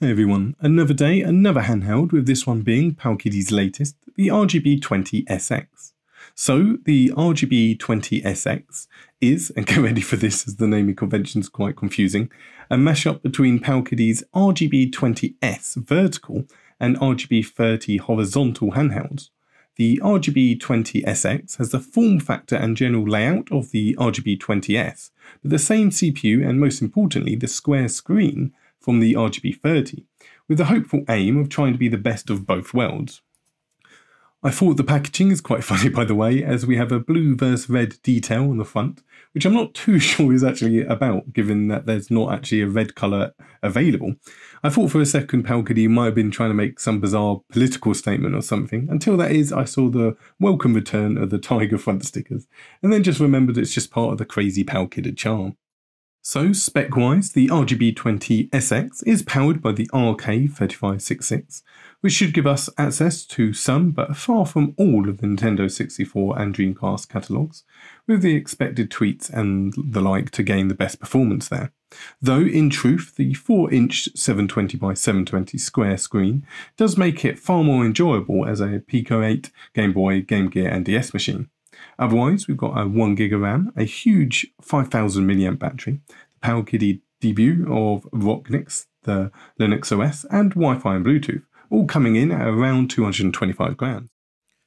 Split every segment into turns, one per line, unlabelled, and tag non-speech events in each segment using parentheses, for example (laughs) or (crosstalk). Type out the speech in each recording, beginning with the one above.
Hey everyone, another day, another handheld, with this one being Powkiddy's latest, the RGB20SX. So, the RGB20SX is, and get ready for this as the naming convention is quite confusing, a mashup between Powkiddy's RGB20S vertical and RGB30 horizontal handhelds. The RGB20SX has the form factor and general layout of the RGB20S, but the same CPU and most importantly the square screen from the RGB30, with the hopeful aim of trying to be the best of both worlds. I thought the packaging is quite (laughs) funny, by the way, as we have a blue versus red detail on the front, which I'm not too (laughs) sure is actually about, given that there's not actually a red colour available. I thought for a second Powkiddy might have been trying to make some bizarre political statement or something, until that is, I saw the welcome return of the tiger front stickers, and then just remembered it's just part of the crazy Powkiddy charm. So, spec wise, the RGB20SX is powered by the RK3566, which should give us access to some, but far from all, of the Nintendo 64 and Dreamcast catalogues, with the expected tweaks and the like to gain the best performance there. Though, in truth, the 4 inch 720x720 square screen does make it far more enjoyable as a Pico 8, Game Boy, Game Gear, and DS machine. Otherwise, we've got a 1 gig of RAM, a huge 5000 mAh battery, the Powkiddy debut of Rocknix, the Linux OS, and Wi Fi and Bluetooth, all coming in at around 225 grand.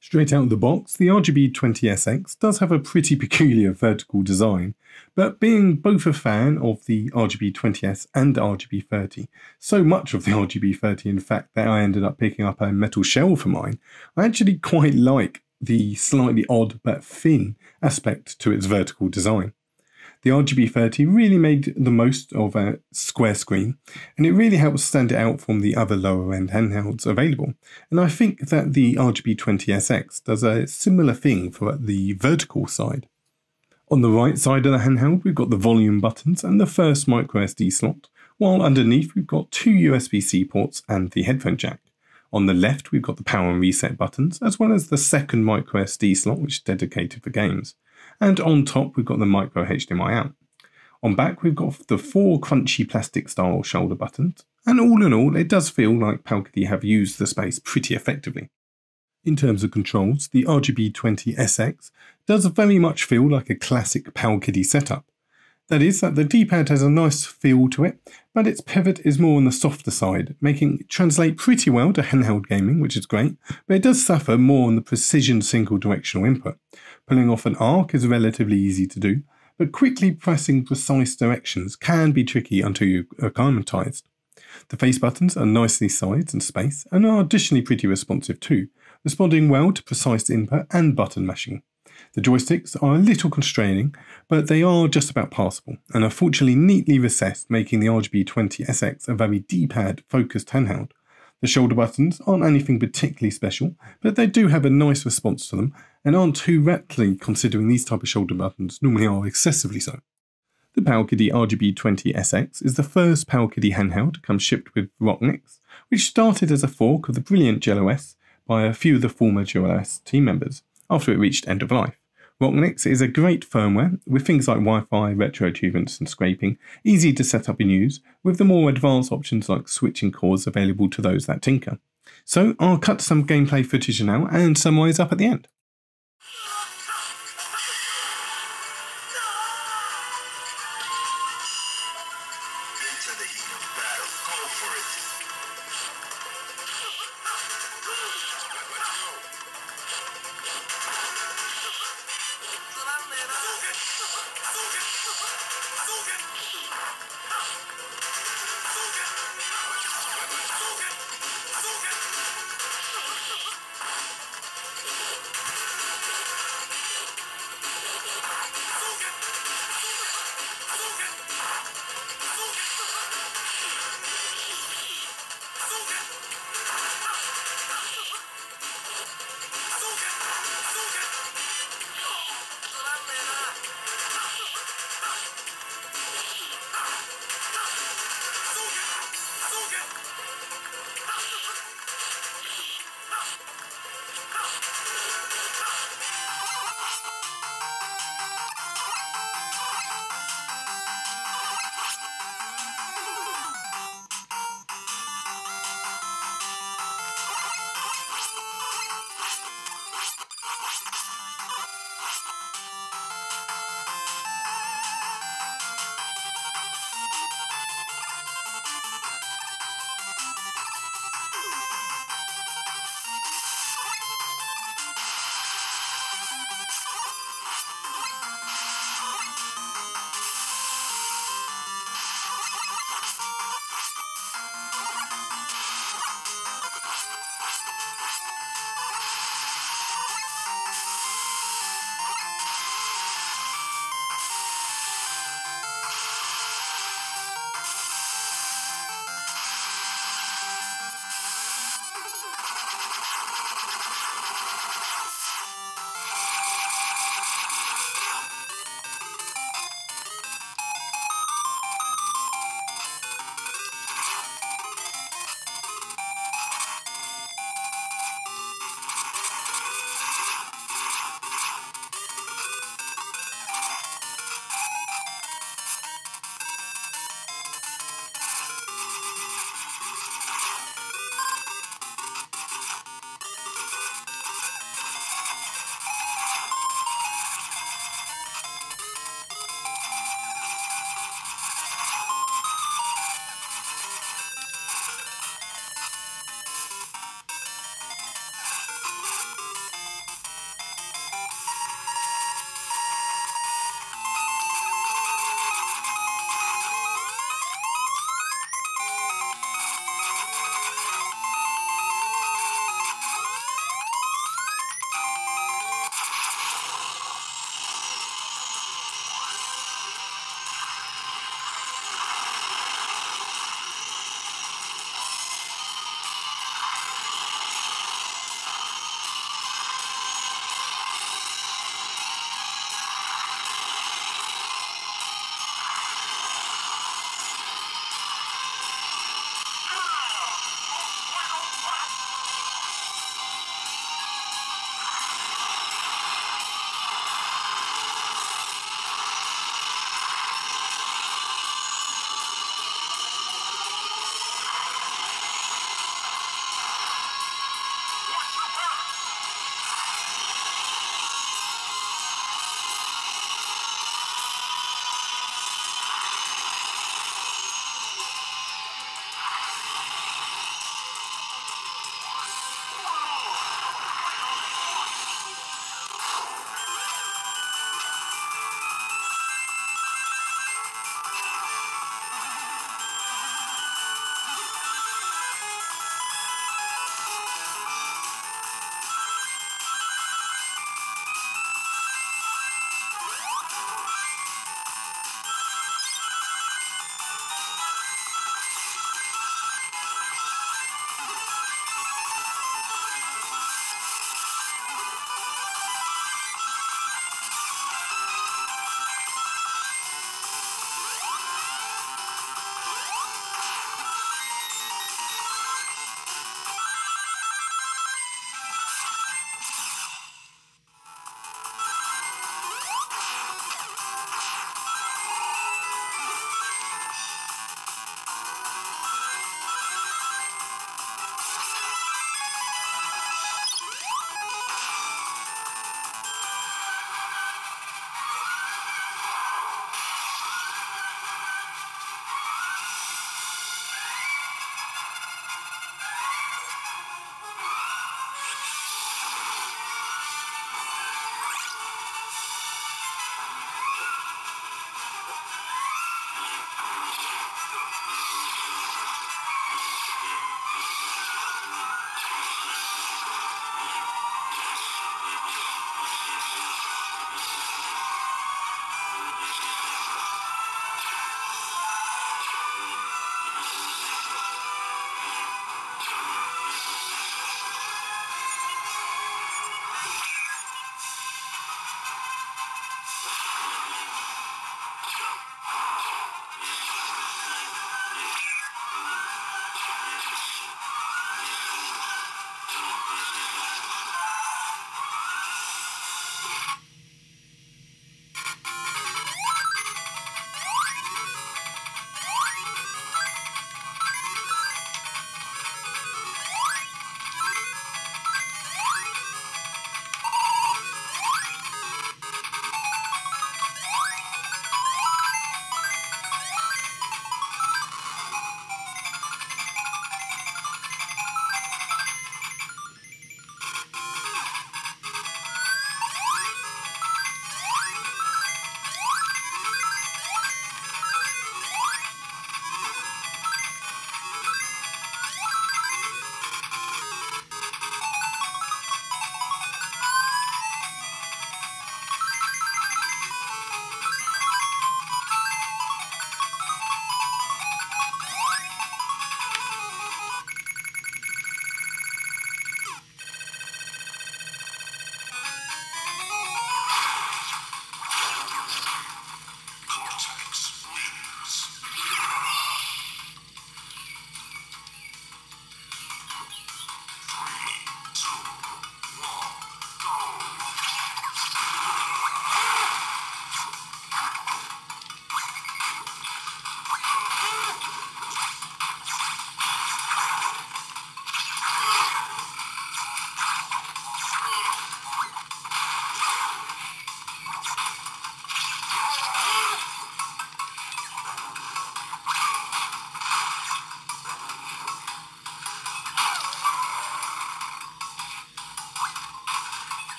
Straight out of the box, the RGB20SX does have a pretty (laughs) peculiar vertical design, but being both a fan of the RGB20S and RGB30, so much of the RGB30 in fact that I ended up picking up a metal shell for mine, I actually quite like the slightly odd but thin aspect to its vertical design. The RGB30 really made the most of a square screen, and it really helps stand it out from the other lower end handhelds available. And I think that the RGB20SX does a similar thing for the vertical side. On the right side of the handheld, we've got the volume buttons and the first microSD slot, while underneath we've got two USB-C ports and the headphone jack. On the left, we've got the power and reset buttons, as well as the second micro SD slot, which is dedicated for games. And on top, we've got the micro HDMI out. On back, we've got the four crunchy plastic style shoulder buttons. And all in all, it does feel like Powkiddy have used the space pretty effectively. In terms of controls, the RGB20SX does very much feel like a classic Powkiddy setup. That is, that the D-pad has a nice feel to it, but its pivot is more on the softer side, making it translate pretty well to handheld gaming, which is great, but it does suffer more on the precision single directional input. Pulling off an arc is relatively easy to do, but quickly pressing precise directions can be tricky until you are acclimatized. The face buttons are nicely sized and spaced, and are additionally pretty responsive too, responding well to precise input and button mashing. The joysticks are a little constraining, but they are just about passable, and are fortunately neatly recessed, making the RGB20SX a very D-pad focused handheld. The shoulder buttons aren't anything particularly special, but they do have a nice response to them, and aren't too rattly considering these type of shoulder buttons normally are excessively so. The Powkiddy RGB20SX is the first Powkiddy handheld to come shipped with Rocknix, which started as a fork of the brilliant JELOS by a few of the former JELOS team members after it reached end of life. Rocknix is a great firmware with things like Wi-Fi, retro achievements and scraping, easy to set up and use, with the more advanced options like switching cores available to those that tinker. So I'll cut some gameplay footage now and summarise up at the end.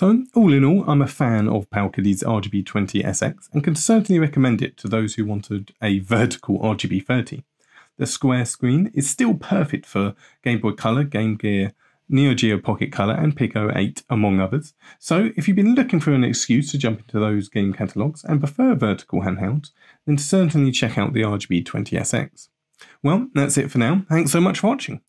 So, all in all, I'm a fan of Powkiddy's RGB20 SX and can certainly recommend it to those who wanted a vertical RGB30. The square screen is still perfect for Game Boy Color, Game Gear, Neo Geo Pocket Color, and Pico 8, among others. So, if you've been looking for an excuse to jump into those game catalogues and prefer vertical handhelds, then certainly check out the RGB20 SX. Well, that's it for now. Thanks so much for watching.